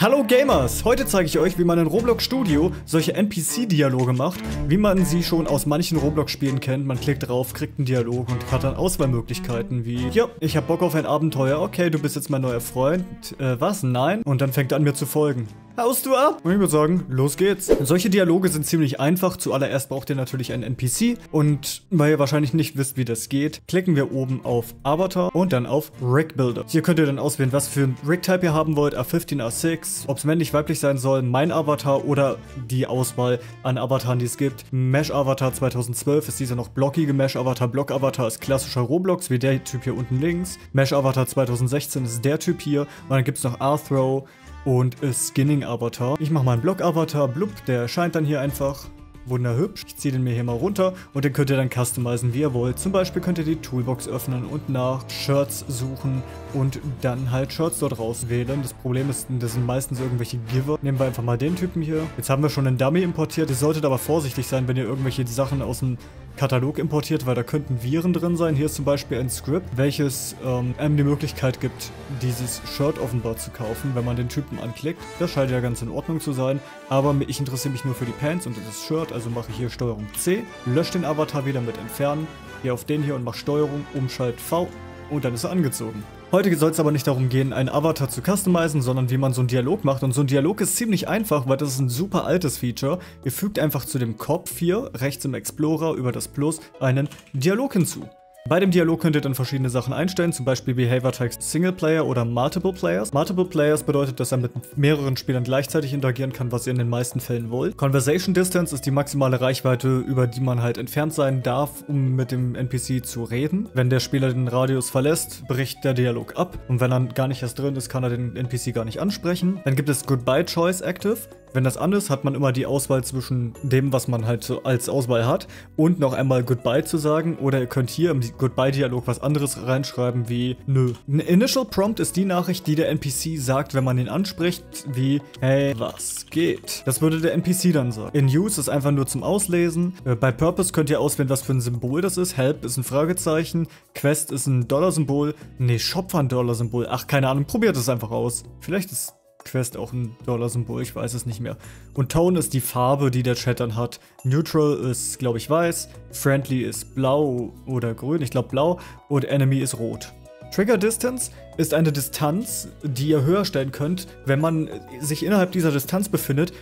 Hallo Gamers! Heute zeige ich euch, wie man in Roblox Studio solche NPC-Dialoge macht, wie man sie schon aus manchen Roblox-Spielen kennt. Man klickt drauf, kriegt einen Dialog und hat dann Auswahlmöglichkeiten wie Ja, ich hab Bock auf ein Abenteuer, okay, du bist jetzt mein neuer Freund. Äh, was? Nein? Und dann fängt er an mir zu folgen. Haust du ab? Und ich würde sagen, los geht's. Solche Dialoge sind ziemlich einfach. Zuallererst braucht ihr natürlich einen NPC. Und weil ihr wahrscheinlich nicht wisst, wie das geht, klicken wir oben auf Avatar und dann auf Rig Builder. Hier könnt ihr dann auswählen, was für ein Rig-Type ihr haben wollt. A15, A6, ob es männlich, weiblich sein soll, mein Avatar oder die Auswahl an Avataren, die es gibt. Mesh Avatar 2012 ist dieser noch blockige Mesh Avatar. Block Avatar ist klassischer Roblox, wie der Typ hier unten links. Mesh Avatar 2016 ist der Typ hier. Und dann gibt es noch Arthro, und Skinning Avatar. Ich mache mal einen Block Avatar, blub, der erscheint dann hier einfach. Wunderhübsch. Ich ziehe den mir hier mal runter und den könnt ihr dann customizen, wie ihr wollt. Zum Beispiel könnt ihr die Toolbox öffnen und nach Shirts suchen und dann halt Shirts dort rauswählen. Das Problem ist, das sind meistens irgendwelche Giver. Nehmen wir einfach mal den Typen hier. Jetzt haben wir schon einen Dummy importiert. Ihr solltet aber vorsichtig sein, wenn ihr irgendwelche Sachen aus dem Katalog importiert, weil da könnten Viren drin sein. Hier ist zum Beispiel ein Script, welches ähm, einem die Möglichkeit gibt, dieses Shirt offenbar zu kaufen, wenn man den Typen anklickt. Das scheint ja ganz in Ordnung zu sein, aber ich interessiere mich nur für die Pants und das Shirt, also mache ich hier Steuerung C, lösche den Avatar wieder mit Entfernen, gehe auf den hier und mache Steuerung, Umschalt V und dann ist er angezogen. Heute soll es aber nicht darum gehen, einen Avatar zu customizen, sondern wie man so einen Dialog macht. Und so ein Dialog ist ziemlich einfach, weil das ist ein super altes Feature. Ihr fügt einfach zu dem Kopf hier, rechts im Explorer über das Plus, einen Dialog hinzu. Bei dem Dialog könnt ihr dann verschiedene Sachen einstellen, zum Beispiel Behavior Text Single Player oder Multiple Players. Multiple Players bedeutet, dass er mit mehreren Spielern gleichzeitig interagieren kann, was ihr in den meisten Fällen wollt. Conversation Distance ist die maximale Reichweite, über die man halt entfernt sein darf, um mit dem NPC zu reden. Wenn der Spieler den Radius verlässt, bricht der Dialog ab. Und wenn er gar nicht erst drin ist, kann er den NPC gar nicht ansprechen. Dann gibt es Goodbye Choice Active. Wenn das an ist, hat man immer die Auswahl zwischen dem, was man halt so als Auswahl hat und noch einmal Goodbye zu sagen. Oder ihr könnt hier im Goodbye-Dialog was anderes reinschreiben wie Nö. Ein Initial Prompt ist die Nachricht, die der NPC sagt, wenn man ihn anspricht, wie Hey, was geht? Das würde der NPC dann sagen. In Use ist einfach nur zum Auslesen. Äh, bei Purpose könnt ihr auswählen, was für ein Symbol das ist. Help ist ein Fragezeichen. Quest ist ein Dollarsymbol. Nee, Shop war ein Dollarsymbol. Ach, keine Ahnung. Probiert es einfach aus. Vielleicht ist Quest auch ein Dollar-Symbol, ich weiß es nicht mehr. Und Tone ist die Farbe, die der Chat dann hat. Neutral ist, glaube ich, weiß. Friendly ist blau oder grün, ich glaube blau. Und Enemy ist rot. Trigger Distance ist eine Distanz, die ihr höher stellen könnt. Wenn man sich innerhalb dieser Distanz befindet,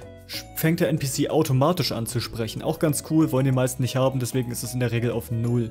fängt der NPC automatisch an zu sprechen. Auch ganz cool, wollen die meisten nicht haben, deswegen ist es in der Regel auf 0.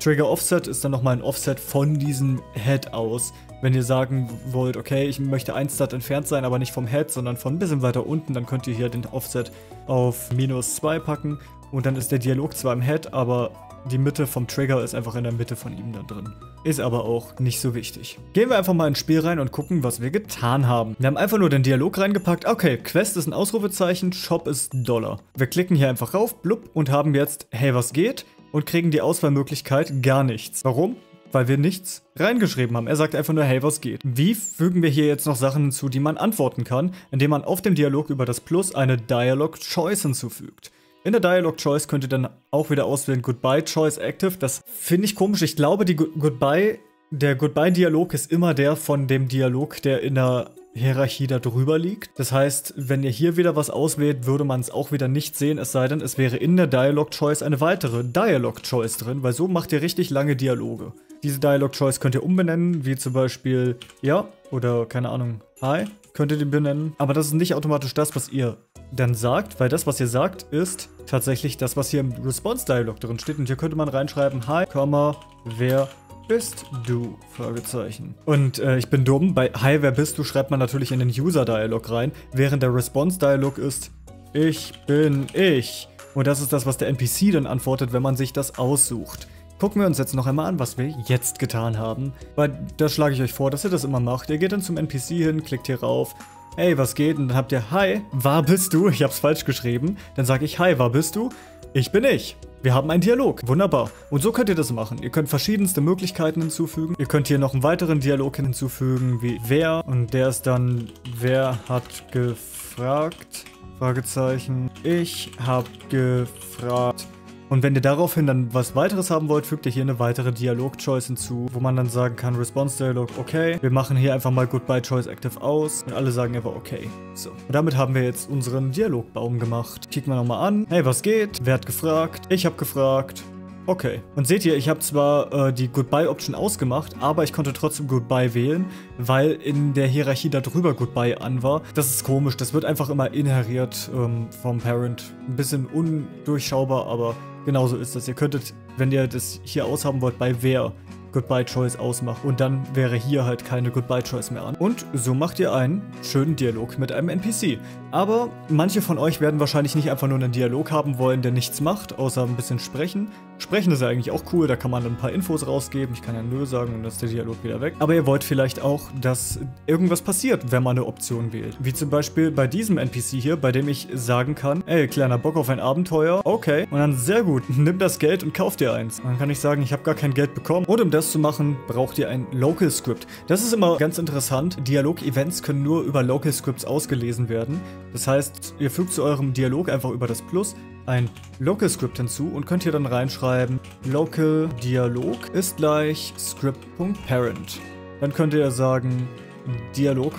Trigger Offset ist dann nochmal ein Offset von diesem Head aus. Wenn ihr sagen wollt, okay, ich möchte ein Stat entfernt sein, aber nicht vom Head, sondern von ein bisschen weiter unten, dann könnt ihr hier den Offset auf minus 2 packen. Und dann ist der Dialog zwar im Head, aber die Mitte vom Trigger ist einfach in der Mitte von ihm da drin. Ist aber auch nicht so wichtig. Gehen wir einfach mal ins Spiel rein und gucken, was wir getan haben. Wir haben einfach nur den Dialog reingepackt. Okay, Quest ist ein Ausrufezeichen, Shop ist Dollar. Wir klicken hier einfach rauf, blub, und haben jetzt, hey, was geht? und kriegen die Auswahlmöglichkeit gar nichts. Warum? Weil wir nichts reingeschrieben haben. Er sagt einfach nur, hey, was geht? Wie fügen wir hier jetzt noch Sachen hinzu, die man antworten kann, indem man auf dem Dialog über das Plus eine Dialog Choice hinzufügt? In der Dialog Choice könnt ihr dann auch wieder auswählen Goodbye Choice Active. Das finde ich komisch. Ich glaube, die Goodbye, der Goodbye-Dialog ist immer der von dem Dialog, der in der Hierarchie da drüber liegt. Das heißt, wenn ihr hier wieder was auswählt, würde man es auch wieder nicht sehen, es sei denn, es wäre in der Dialog Choice eine weitere Dialog Choice drin, weil so macht ihr richtig lange Dialoge. Diese Dialog Choice könnt ihr umbenennen, wie zum Beispiel ja oder keine Ahnung, hi, könnt ihr den benennen. Aber das ist nicht automatisch das, was ihr dann sagt, weil das, was ihr sagt, ist tatsächlich das, was hier im Response-Dialog drin steht. Und hier könnte man reinschreiben, hi, wer bist du? Fragezeichen. Und äh, ich bin dumm. Bei Hi, wer bist du? schreibt man natürlich in den User-Dialog rein, während der Response-Dialog ist Ich bin ich. Und das ist das, was der NPC dann antwortet, wenn man sich das aussucht. Gucken wir uns jetzt noch einmal an, was wir jetzt getan haben. Weil da schlage ich euch vor, dass ihr das immer macht. Ihr geht dann zum NPC hin, klickt hier rauf. Hey, was geht? Und dann habt ihr Hi, war bist du? Ich hab's falsch geschrieben. Dann sage ich Hi, war bist du? Ich bin ich. Wir haben einen Dialog. Wunderbar. Und so könnt ihr das machen. Ihr könnt verschiedenste Möglichkeiten hinzufügen. Ihr könnt hier noch einen weiteren Dialog hinzufügen, wie wer. Und der ist dann, wer hat gefragt? Fragezeichen. Ich hab gefragt. Und wenn ihr daraufhin dann was weiteres haben wollt, fügt ihr hier eine weitere Dialog-Choice hinzu, wo man dann sagen kann, Response-Dialog, okay. Wir machen hier einfach mal Goodbye Choice Active aus und alle sagen einfach okay. So. Und damit haben wir jetzt unseren Dialogbaum gemacht. Kicken wir nochmal an. Hey, was geht? Wer hat gefragt? Ich habe gefragt. Okay. Und seht ihr, ich habe zwar äh, die Goodbye-Option ausgemacht, aber ich konnte trotzdem Goodbye wählen, weil in der Hierarchie darüber Goodbye an war. Das ist komisch, das wird einfach immer inheriert ähm, vom Parent. Ein bisschen undurchschaubar, aber genauso ist das. Ihr könntet, wenn ihr das hier aushaben wollt, bei wer Goodbye Choice ausmacht. Und dann wäre hier halt keine Goodbye Choice mehr an. Und so macht ihr einen schönen Dialog mit einem NPC. Aber manche von euch werden wahrscheinlich nicht einfach nur einen Dialog haben wollen, der nichts macht, außer ein bisschen sprechen. Sprechen ist ja eigentlich auch cool, da kann man ein paar Infos rausgeben. Ich kann ja Nö sagen und dann ist der Dialog wieder weg. Aber ihr wollt vielleicht auch, dass irgendwas passiert, wenn man eine Option wählt. Wie zum Beispiel bei diesem NPC hier, bei dem ich sagen kann, ey, kleiner Bock auf ein Abenteuer, okay. Und dann sehr gut, nimm das Geld und kauf dir eins. Und dann kann ich sagen, ich habe gar kein Geld bekommen. Und um das zu machen, braucht ihr ein Local Script. Das ist immer ganz interessant. Dialog-Events können nur über Local Scripts ausgelesen werden. Das heißt, ihr fügt zu eurem Dialog einfach über das Plus ein Local Script hinzu und könnt hier dann reinschreiben, Local Dialog ist gleich Script.parent. Dann könnt ihr sagen, Dialog.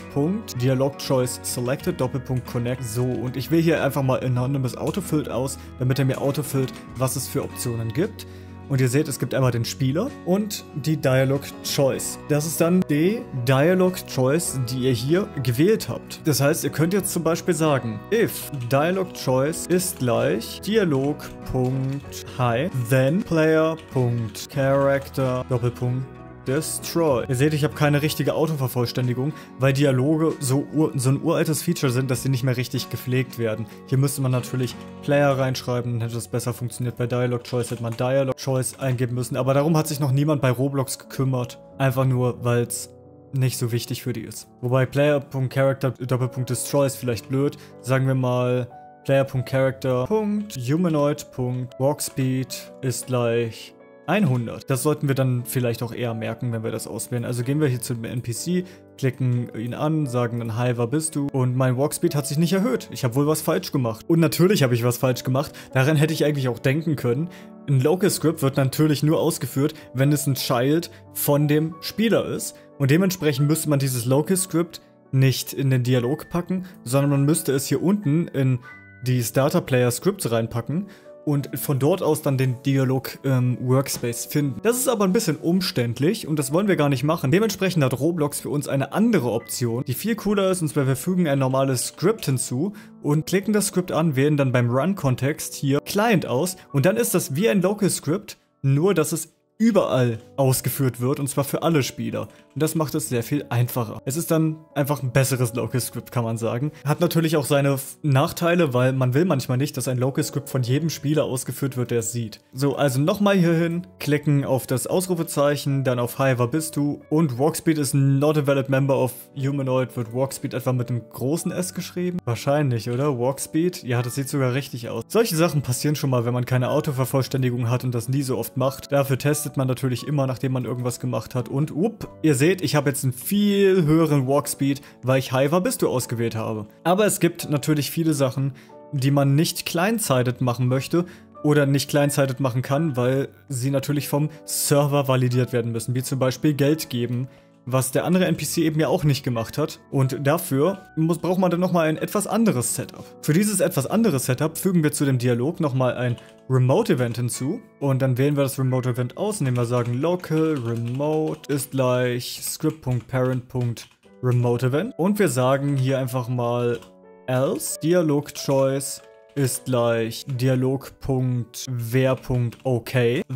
Dialog Choice Selected, Doppelpunkt Connect. So, und ich wähle hier einfach mal Anonymous Autofilled aus, damit er mir autofüllt, was es für Optionen gibt. Und ihr seht, es gibt einmal den Spieler und die Dialog Choice. Das ist dann die Dialog Choice, die ihr hier gewählt habt. Das heißt, ihr könnt jetzt zum Beispiel sagen, if Dialog Choice ist gleich Dialog.high, then Player.character Doppelpunkt Destroy. Ihr seht, ich habe keine richtige Autovervollständigung, weil Dialoge so, so ein uraltes Feature sind, dass sie nicht mehr richtig gepflegt werden. Hier müsste man natürlich Player reinschreiben, dann hätte das besser funktioniert. Bei Dialog Choice hätte man Dialog Choice eingeben müssen, aber darum hat sich noch niemand bei Roblox gekümmert. Einfach nur, weil es nicht so wichtig für die ist. Wobei Player.character Doppelpunkt Destroy ist vielleicht blöd. Sagen wir mal Player.character.humanoid.walkspeed ist gleich 100. Das sollten wir dann vielleicht auch eher merken, wenn wir das auswählen. Also gehen wir hier zu dem NPC, klicken ihn an, sagen dann Hi, wer bist du? Und mein Walkspeed hat sich nicht erhöht. Ich habe wohl was falsch gemacht. Und natürlich habe ich was falsch gemacht. Daran hätte ich eigentlich auch denken können. Ein Local Script wird natürlich nur ausgeführt, wenn es ein Child von dem Spieler ist. Und dementsprechend müsste man dieses Local Script nicht in den Dialog packen, sondern man müsste es hier unten in die Starter Player Scripts reinpacken und von dort aus dann den Dialog ähm, Workspace finden. Das ist aber ein bisschen umständlich und das wollen wir gar nicht machen. Dementsprechend hat Roblox für uns eine andere Option, die viel cooler ist, und zwar wir fügen ein normales Script hinzu und klicken das Script an, wählen dann beim Run-Kontext hier Client aus und dann ist das wie ein Local Script, nur dass es überall ausgeführt wird und zwar für alle Spieler. Und das macht es sehr viel einfacher. Es ist dann einfach ein besseres Local Script, kann man sagen. Hat natürlich auch seine Nachteile, weil man will manchmal nicht, dass ein Local Script von jedem Spieler ausgeführt wird, der es sieht. So, also nochmal hier hin, klicken auf das Ausrufezeichen, dann auf Hi, wer bist du? Und Walkspeed ist not a valid member of Humanoid. Wird Walkspeed etwa mit einem großen S geschrieben? Wahrscheinlich, oder? Walkspeed? Ja, das sieht sogar richtig aus. Solche Sachen passieren schon mal, wenn man keine Autovervollständigung hat und das nie so oft macht. Dafür testet man natürlich immer, nachdem man irgendwas gemacht hat. Und, up, ihr seht, ich habe jetzt einen viel höheren Walkspeed, weil ich war, bis du ausgewählt habe. Aber es gibt natürlich viele Sachen, die man nicht kleinzeitig machen möchte oder nicht kleinzeitig machen kann, weil sie natürlich vom Server validiert werden müssen, wie zum Beispiel Geld geben, was der andere NPC eben ja auch nicht gemacht hat. Und dafür muss, braucht man dann nochmal ein etwas anderes Setup. Für dieses etwas andere Setup fügen wir zu dem Dialog nochmal ein Remote Event hinzu. Und dann wählen wir das Remote Event aus, indem wir sagen local remote ist gleich script.parent.remote event. Und wir sagen hier einfach mal else dialog choice ist gleich Dialog.wer.ok,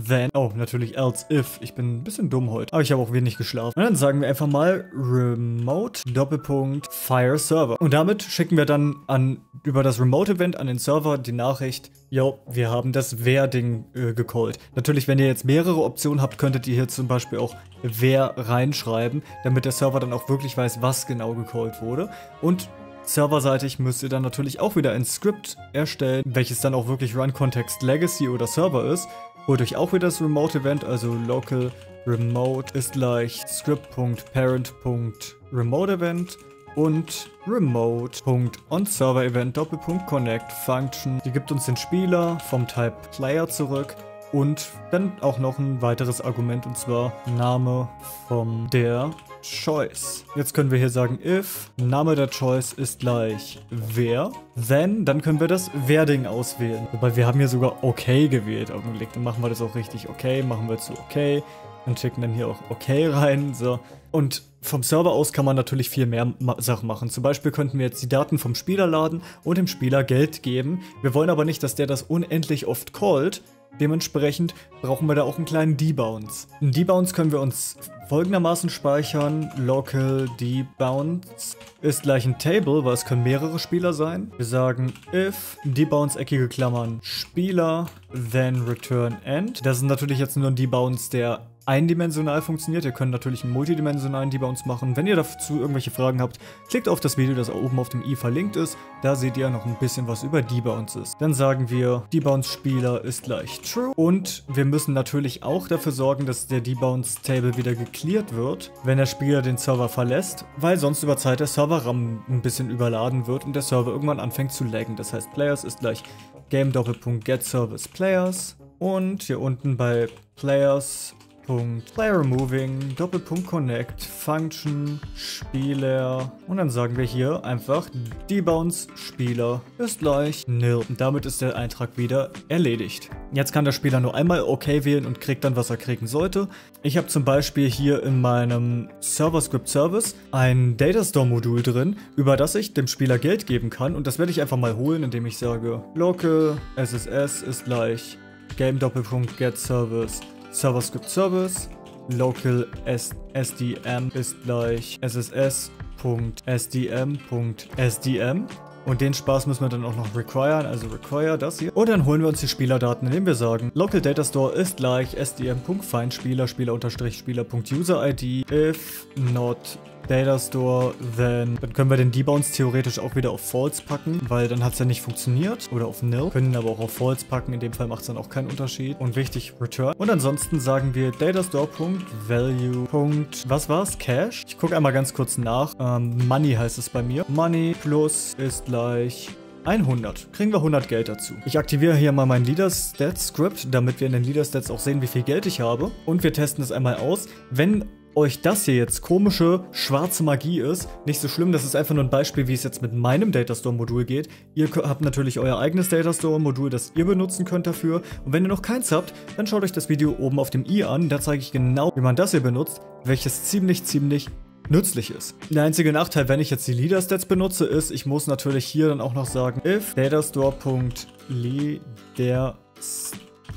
then, oh, natürlich else if. Ich bin ein bisschen dumm heute, aber ich habe auch wenig geschlafen. Und dann sagen wir einfach mal remote Doppelpunkt fire server. Und damit schicken wir dann an über das Remote Event an den Server die Nachricht, yo, wir haben das wer-Ding äh, gecallt. Natürlich, wenn ihr jetzt mehrere Optionen habt, könntet ihr hier zum Beispiel auch wer reinschreiben, damit der Server dann auch wirklich weiß, was genau gecallt wurde. Und Serverseitig müsst ihr dann natürlich auch wieder ein Script erstellen, welches dann auch wirklich Run Context Legacy oder Server ist. Holt euch auch wieder das Remote Event, also local remote ist gleich script.parent.remote event und remote.onServerEvent Doppelpunkt Connect Function. Die gibt uns den Spieler vom Type Player zurück und dann auch noch ein weiteres Argument und zwar Name von der Choice. Jetzt können wir hier sagen, if Name der Choice ist gleich wer, then, dann können wir das Werding auswählen. Wobei wir haben hier sogar okay gewählt. Augenblick, dann machen wir das auch richtig okay, machen wir zu okay und schicken dann hier auch okay rein, so. Und vom Server aus kann man natürlich viel mehr Sachen machen. Zum Beispiel könnten wir jetzt die Daten vom Spieler laden und dem Spieler Geld geben. Wir wollen aber nicht, dass der das unendlich oft callt, Dementsprechend brauchen wir da auch einen kleinen Debounce. Einen Debounce können wir uns folgendermaßen speichern. Local Debounce ist gleich ein Table, weil es können mehrere Spieler sein. Wir sagen if Debounce eckige Klammern Spieler, then return end. Das ist natürlich jetzt nur ein Debounce, der eindimensional funktioniert. Ihr könnt natürlich einen multidimensionalen Debounce machen. Wenn ihr dazu irgendwelche Fragen habt, klickt auf das Video, das oben auf dem i verlinkt ist. Da seht ihr noch ein bisschen was über Debounces. Dann sagen wir, Debounce-Spieler ist gleich true. Und wir müssen natürlich auch dafür sorgen, dass der Debounce-Table wieder gecleared wird, wenn der Spieler den Server verlässt, weil sonst über Zeit der Server-RAM ein bisschen überladen wird und der Server irgendwann anfängt zu laggen. Das heißt, Players ist gleich game Doppelpunkt get Service Players. Und hier unten bei Players Doppelpunkt Player Moving, Doppelpunkt Connect, Function, Spieler und dann sagen wir hier einfach Debounce Spieler ist gleich nil. Und damit ist der Eintrag wieder erledigt. Jetzt kann der Spieler nur einmal OK wählen und kriegt dann, was er kriegen sollte. Ich habe zum Beispiel hier in meinem Server-Script Service ein Datastore-Modul drin, über das ich dem Spieler Geld geben kann und das werde ich einfach mal holen, indem ich sage local SSS ist gleich game Doppelpunkt get Service Server-Script Service, local SDM ist gleich sss.sdm.sdm und den Spaß müssen wir dann auch noch requiren, also require das hier. Und dann holen wir uns die Spielerdaten, indem wir sagen, local data store ist gleich sdm.findspieler, spieler-spieler.user-id if not Data Store, then, dann können wir den Debounce theoretisch auch wieder auf False packen, weil dann hat es ja nicht funktioniert. Oder auf Nil. Können aber auch auf False packen, in dem Fall macht es dann auch keinen Unterschied. Und wichtig, Return. Und ansonsten sagen wir datastore.value. Was war's? Cash? Ich gucke einmal ganz kurz nach. Ähm, Money heißt es bei mir. Money plus ist gleich 100. Kriegen wir 100 Geld dazu. Ich aktiviere hier mal mein Leader Stats Script, damit wir in den Leader Stats auch sehen, wie viel Geld ich habe. Und wir testen es einmal aus. Wenn euch das hier jetzt komische, schwarze Magie ist, nicht so schlimm, das ist einfach nur ein Beispiel, wie es jetzt mit meinem Datastore-Modul geht. Ihr habt natürlich euer eigenes Datastore-Modul, das ihr benutzen könnt dafür. Und wenn ihr noch keins habt, dann schaut euch das Video oben auf dem i an. Da zeige ich genau, wie man das hier benutzt, welches ziemlich, ziemlich nützlich ist. Der einzige Nachteil, wenn ich jetzt die Leader Stats benutze, ist, ich muss natürlich hier dann auch noch sagen, if datastore.leader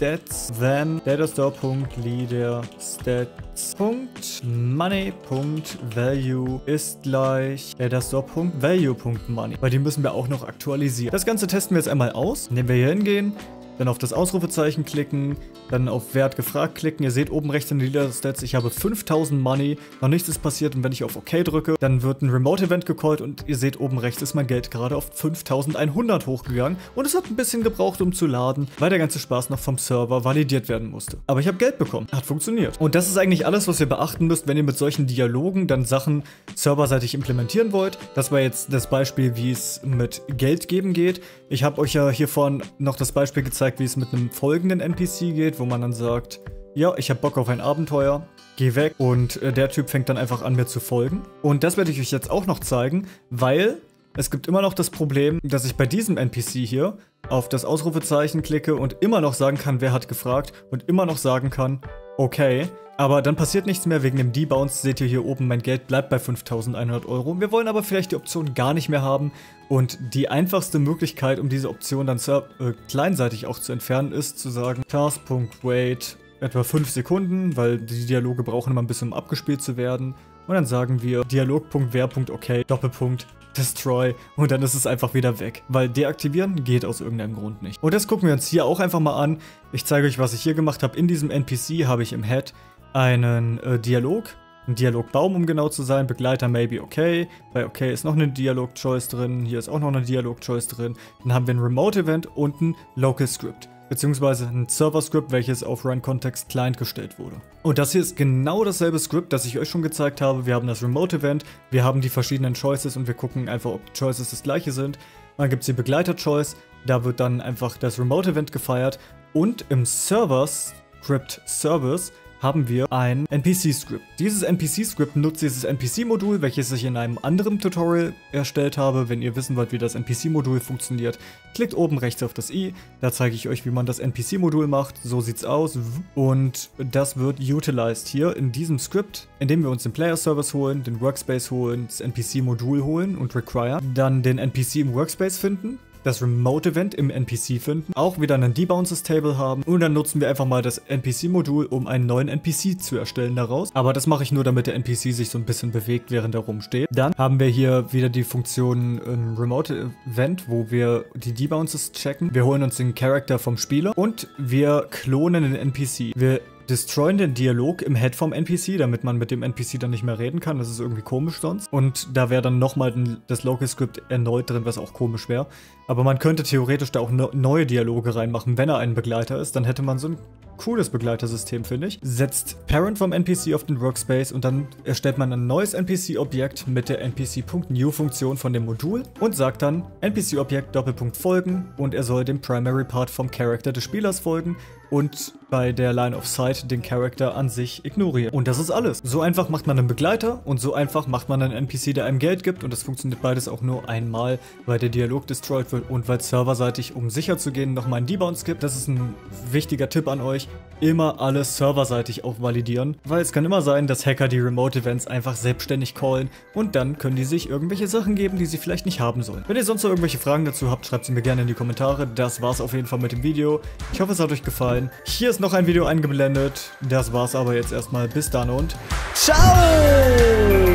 stats, then datastore.leader stats.money.value ist gleich datastore.value.money. Bei dem müssen wir auch noch aktualisieren. Das Ganze testen wir jetzt einmal aus, indem wir hier hingehen, dann auf das Ausrufezeichen klicken, dann auf Wert gefragt klicken. Ihr seht oben rechts in den Leader Stats, ich habe 5000 Money, noch nichts ist passiert und wenn ich auf OK drücke, dann wird ein Remote Event gecallt und ihr seht oben rechts ist mein Geld gerade auf 5100 hochgegangen und es hat ein bisschen gebraucht, um zu laden, weil der ganze Spaß noch vom Server validiert werden musste. Aber ich habe Geld bekommen, hat funktioniert. Und das ist eigentlich alles, was ihr beachten müsst, wenn ihr mit solchen Dialogen dann Sachen serverseitig implementieren wollt. Das war jetzt das Beispiel, wie es mit Geld geben geht. Ich habe euch ja hier vorhin noch das Beispiel gezeigt, wie es mit einem folgenden NPC geht, wo man dann sagt, ja, ich habe Bock auf ein Abenteuer, geh weg und äh, der Typ fängt dann einfach an mir zu folgen. Und das werde ich euch jetzt auch noch zeigen, weil es gibt immer noch das Problem, dass ich bei diesem NPC hier auf das Ausrufezeichen klicke und immer noch sagen kann, wer hat gefragt und immer noch sagen kann, okay. Aber dann passiert nichts mehr wegen dem Debounce. Seht ihr hier oben, mein Geld bleibt bei 5100 Euro. Wir wollen aber vielleicht die Option gar nicht mehr haben. Und die einfachste Möglichkeit, um diese Option dann äh, kleinseitig auch zu entfernen, ist zu sagen, task.wait etwa 5 Sekunden, weil die Dialoge brauchen immer ein bisschen, um abgespielt zu werden. Und dann sagen wir dialog.wer.ok, Doppelpunkt, destroy und dann ist es einfach wieder weg. Weil deaktivieren geht aus irgendeinem Grund nicht. Und das gucken wir uns hier auch einfach mal an. Ich zeige euch, was ich hier gemacht habe. In diesem NPC habe ich im Head einen äh, Dialog, einen Dialogbaum, um genau zu sein, Begleiter maybe okay, bei okay ist noch eine Dialog-Choice drin, hier ist auch noch eine Dialog-Choice drin, dann haben wir ein Remote-Event und ein Local-Script. Beziehungsweise ein Server-Script, welches auf Run Context Client gestellt wurde. Und das hier ist genau dasselbe Script, das ich euch schon gezeigt habe. Wir haben das Remote-Event, wir haben die verschiedenen Choices und wir gucken einfach, ob die Choices das gleiche sind. Dann gibt es die Begleiter-Choice, da wird dann einfach das Remote-Event gefeiert und im Server-Script-Service haben wir ein NPC-Script. Dieses NPC-Script nutzt dieses NPC-Modul, welches ich in einem anderen Tutorial erstellt habe. Wenn ihr wissen wollt, wie das NPC-Modul funktioniert, klickt oben rechts auf das i. Da zeige ich euch, wie man das NPC-Modul macht. So sieht's aus. Und das wird utilized hier in diesem Script, indem wir uns den Player-Service holen, den Workspace holen, das NPC-Modul holen und require, dann den NPC im Workspace finden, das Remote-Event im NPC finden, auch wieder einen Debounces-Table haben und dann nutzen wir einfach mal das NPC-Modul, um einen neuen NPC zu erstellen daraus. Aber das mache ich nur, damit der NPC sich so ein bisschen bewegt, während er rumsteht. Dann haben wir hier wieder die Funktion ähm, Remote-Event, wo wir die Debounces checken. Wir holen uns den Charakter vom Spieler und wir klonen den NPC. Wir destroyen den Dialog im Head vom NPC, damit man mit dem NPC dann nicht mehr reden kann. Das ist irgendwie komisch sonst. Und da wäre dann nochmal das Local Script erneut drin, was auch komisch wäre. Aber man könnte theoretisch da auch ne neue Dialoge reinmachen, wenn er ein Begleiter ist. Dann hätte man so ein cooles Begleitersystem, finde ich. Setzt Parent vom NPC auf den Workspace und dann erstellt man ein neues NPC-Objekt mit der NPC.new-Funktion von dem Modul und sagt dann NPC-Objekt Doppelpunkt folgen und er soll dem Primary Part vom Character des Spielers folgen und bei der Line of Sight den Charakter an sich ignorieren. Und das ist alles. So einfach macht man einen Begleiter und so einfach macht man einen NPC, der einem Geld gibt und das funktioniert beides auch nur einmal, weil der Dialog destroyed wird und weil serverseitig, um sicher zu gehen, nochmal einen Debounce gibt. Das ist ein wichtiger Tipp an euch. Immer alles serverseitig auch validieren, weil es kann immer sein, dass Hacker die Remote Events einfach selbstständig callen und dann können die sich irgendwelche Sachen geben, die sie vielleicht nicht haben sollen. Wenn ihr sonst noch irgendwelche Fragen dazu habt, schreibt sie mir gerne in die Kommentare. Das war's auf jeden Fall mit dem Video. Ich hoffe, es hat euch gefallen. Hier ist noch ein Video eingeblendet. Das war's aber jetzt erstmal. Bis dann und ciao!